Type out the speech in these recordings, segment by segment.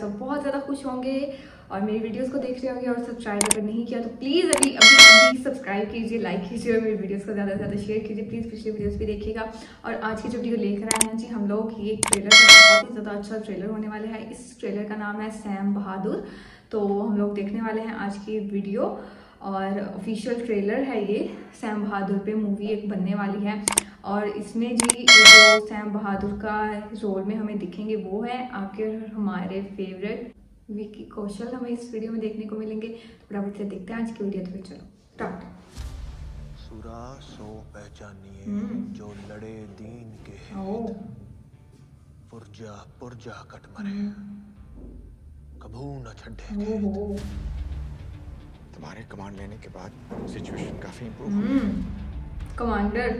सब बहुत ज़्यादा खुश होंगे और मेरी वीडियोस को देख रहे होंगे और सब्सक्राइब अगर नहीं किया तो प्लीज़ अभी अभी अभी सब्सक्राइब कीजिए लाइक कीजिए और मेरी वीडियोस को ज़्यादा से ज़्यादा शेयर कीजिए। प्लीज़ पिछली वीडियोस भी देखिएगा। और आज की जो वीडियो लेकर आए हैं जी, हम लोग, ये ट्रेलर बहुत ही ज़्यादा अच्छा ट्रेलर होने वाला है। इस ट्रेलर का नाम है सैम बहादुर। तो हम लोग देखने वाले हैं आज की वीडियो और ऑफिशियल ट्रेलर है ये, सैम बहादुर पे मूवी एक बनने वाली है। और इसमें जी जो सैम बहादुर का रोल में हमें दिखेंगे वो है आपके हमारे फेवरेट विकी कौशल। हमें इस वीडियो में देखने को मिलेंगे। तो फटाफट से देखते हैं आज की वीडियो तो फिर चलो। स्टार्ट सुरा सो पहचानिए हम्म। जो लड़े दीन के पुरजा पुरजा कट मरे। कभू न खेत। तुम्हारे कमांड लेने के बाद सिचुएशन काफ़ी इम्प्रूव हुई। हम्म। कमांडर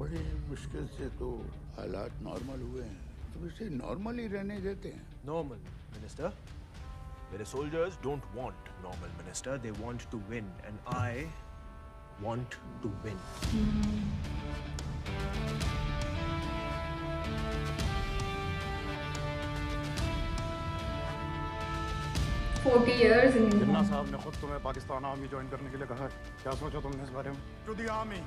बड़ी मुश्किल से तो हालात नॉर्मल हुए हैं। तो इसे नॉर्मल ही रहने देते हैं। नॉर्मल मिनिस्टर मेरे soldiers don't want normal minister they want to win and I want to win forty years Jinnah साहब ने खुद तुम्हें पाकिस्तान आर्मी ज्वाइन करने के लिए कहा है क्या सोचा तुमने इस बारे में टू दी आर्मी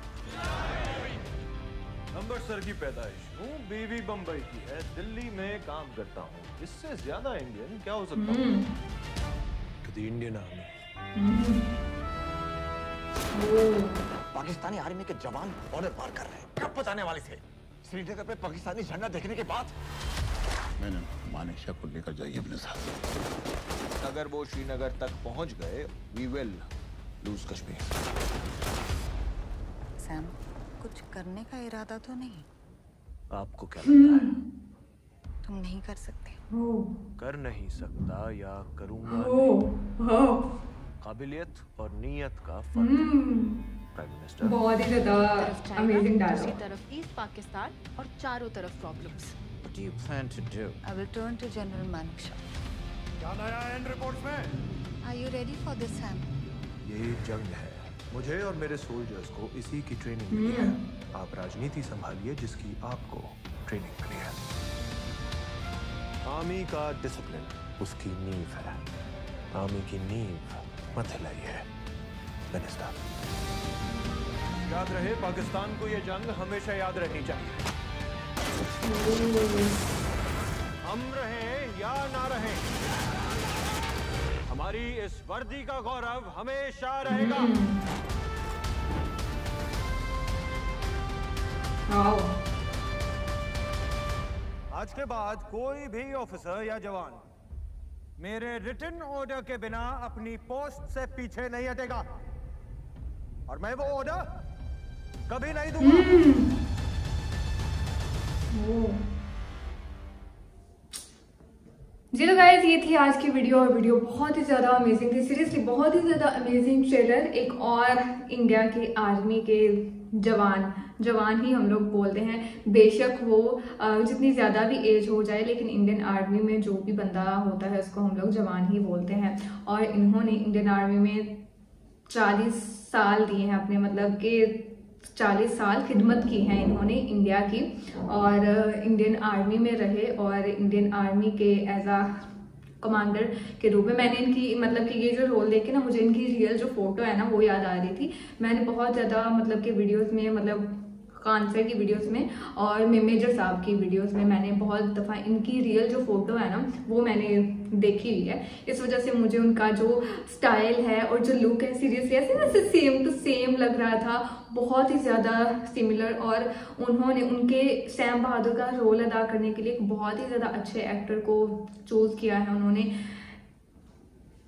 अमृतसर की पैदाइश। हूँ बीवी बम्बई की है। दिल्ली में काम करता हूँ। इससे ज़्यादा इंडियन क्या हो सकता हूँ? To Indian army Pakistani army के जवान बॉर्डर पार कर रहे हैं। कब पहुँचाने वाले थे? श्रीनगर पे पाकिस्तानी झंडा देखने के बाद? मैंने मानिशा को लेकर जाइए अपने साथ। अगर वो श्रीनगर तक पहुँच गए we will lose Kashmir. Sam कुछ करने का इरादा तो नहीं? आपको क्या लगता है? तुम नहीं कर सकते। ओ कर नहीं सकता या करूँगा ओ नहीं। ओ काबिलियत और नीयत का फ़र्क। प्राइम मिनिस्टर बहुत ही ज़्यादा अमेजिंग दूसरी तरफ़ ईस्ट पाकिस्तान और चारों तरफ़ problems What do you plan to do? I will turn to general मानुषा क्या नया है इन रिपोर्ट्स में are you ready for this ये जंग है। मुझे और मेरे सोल्जर्स को इसी की ट्रेनिंग मिली है। आप राजनीति संभालिए जिसकी आपको ट्रेनिंग मिली है। आर्मी का डिसिप्लिन उसकी नींव है। आर्मी की नींव मत हिलाइए मिनिस्टर याद रहे पाकिस्तान को यह जंग हमेशा याद रहनी चाहिए। हम रहें या ना रहें हमारी इस वर्दी का गौरव हमेशा रहेगा। आज के बाद कोई भी ऑफिसर या जवान मेरे रिटर्न ऑर्डर के बिना अपनी पोस्ट से पीछे नहीं हटेगा। और मैं वो ऑर्डर कभी नहीं दूँगा। जी तो गाइज़ ये थी आज की वीडियो और वीडियो बहुत ही ज़्यादा अमेजिंग थी। सीरियसली बहुत ही ज़्यादा अमेजिंग ट्रेलर एक और इंडिया के आर्मी के जवान जवान ही हम लोग बोलते हैं। बेशक वो जितनी ज़्यादा भी एज हो जाए, लेकिन इंडियन आर्मी में जो भी बंदा होता है, उसको हम लोग जवान ही बोलते हैं। और इन्होंने इंडियन आर्मी में चालीस साल दिए हैं अपने मतलब कि चालीस साल खिदमत की है इन्होंने इंडिया की। और इंडियन आर्मी में रहे और इंडियन आर्मी के एज आ कमांडर के रूप में मैंने इनकी मतलब कि ये जो रोल देखे ना, मुझे इनकी रियल जो फ़ोटो है ना, वो याद आ रही थी। मैंने बहुत ज़्यादा मतलब कि वीडियोस में मतलब खान सर की वीडियोस में और मेजर साहब की वीडियोस में मैंने बहुत दफ़ा इनकी रियल जो फ़ोटो है ना, वो मैंने देखी हुई है। इस वजह से मुझे उनका जो स्टाइल है और जो लुक है सीरियसली ऐसे ना सेम टू सेम लग रहा था। बहुत ही ज़्यादा सिमिलर और उन्होंने, उनके सैम बहादुर का रोल अदा करने के लिए बहुत ही ज़्यादा अच्छे एक्टर को चूज़ किया है उन्होंने।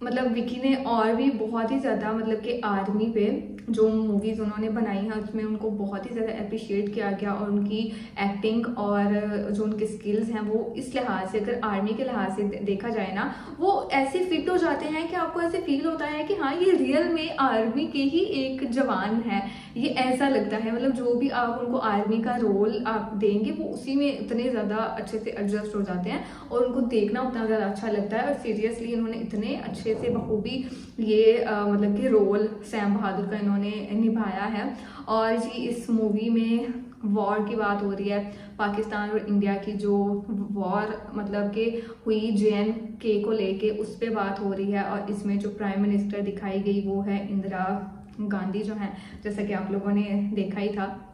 मतलब विकी ने और भी बहुत ही ज़्यादा मतलब कि आर्मी पे जो मूवीज़ उन्होंने बनाई हैं, उसमें उनको बहुत ही ज़्यादा अप्रिशिएट किया गया और उनकी एक्टिंग और जो उनके स्किल्स हैं, वो इस लिहाज से, अगर आर्मी के लिहाज से देखा जाए ना, वो ऐसे फिट हो जाते हैं कि आपको ऐसे फील होता है कि हाँ ये रियल में आर्मी के ही एक जवान है। ये ऐसा लगता है मतलब जो भी आप उनको आर्मी का रोल आप देंगे, वो उसी में इतने ज़्यादा अच्छे से एडजस्ट हो जाते हैं और उनको देखना उतना ज़्यादा अच्छा लगता है। और सीरियसली इन्होंने इतने अच्छे से बखूबी ये मतलब कि रोल सैम बहादुर का इन्होंने निभाया है। और जी, इस मूवी में वॉर की बात हो रही है। पाकिस्तान और इंडिया की जो वॉर मतलब के हुई जे एन के को लेके, उस पर बात हो रही है। और इसमें जो प्राइम मिनिस्टर दिखाई गई, वो है इंदिरा गांधी जो है, जैसा कि आप लोगों ने देखा ही था।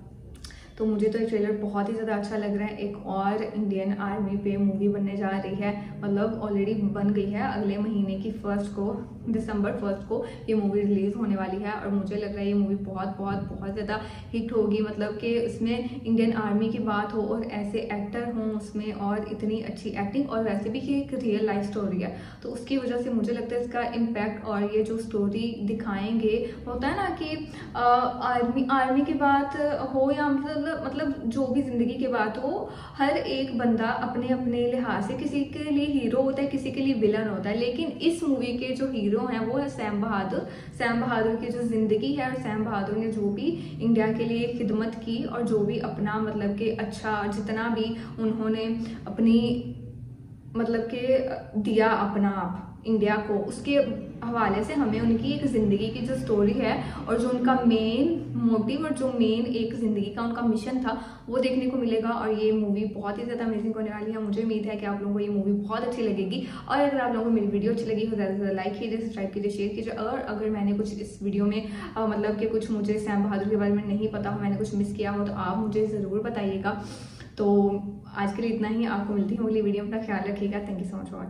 तो मुझे तो ये ट्रेलर बहुत ही ज़्यादा अच्छा लग रहा है। एक और इंडियन आर्मी पे मूवी बनने जा रही है। मतलब ऑलरेडी बन गई है। अगले महीने की फ़र्स्ट को दिसंबर फ़र्स्ट को ये मूवी रिलीज़ होने वाली है। और मुझे लग रहा है ये मूवी बहुत बहुत बहुत ज़्यादा हिट होगी। मतलब कि उसमें इंडियन आर्मी की बात हो और ऐसे एक्टर हों उसमें और इतनी अच्छी एक्टिंग और वैसे भी कि एक रियल लाइफ स्टोरी है। तो उसकी वजह से मुझे लगता है इसका इम्पैक्ट और ये जो स्टोरी दिखाएँगे होता है ना कि आर्मी आर्मी की बात हो या मतलब मतलब जो भी ज़िंदगी की बात हो, हर एक बंदा अपने अपने लिहाज से किसी के लिए हीरो होता है, किसी के लिए विलन होता है। लेकिन इस मूवी के जो हीरो हैं, वो है सैम बहादुर सैम बहादुर की जो ज़िंदगी है और सैम बहादुर ने जो भी इंडिया के लिए खिदमत की और जो भी अपना मतलब कि अच्छा जितना भी उन्होंने अपनी मतलब के दिया अपना आप। इंडिया को उसके हवाले से हमें उनकी एक ज़िंदगी की जो स्टोरी है और जो उनका मेन मोटिव और जो मेन एक ज़िंदगी का उनका मिशन था वो देखने को मिलेगा और ये मूवी बहुत ही ज़्यादा अमेजिंग होने वाली है। मुझे उम्मीद है कि आप लोगों को ये मूवी बहुत अच्छी लगेगी। और अगर आप लोगों को मेरी वीडियो अच्छी लगी हो ज़्यादा से ज़्यादा लाइक कीजिए सब्सक्राइब कीजिए शेयर कीजिए। और अगर मैंने कुछ इस वीडियो में आ, मतलब कि कुछ मुझे सैम बहादुर के बारे में नहीं पता हो मैंने कुछ मिस किया हो तो आप मुझे ज़रूर बताइएगा। तो आज के लिए इतना ही आपको मिलती हूँ अगली वीडियो अपना ख्याल रखिएगा। Thank you so much watching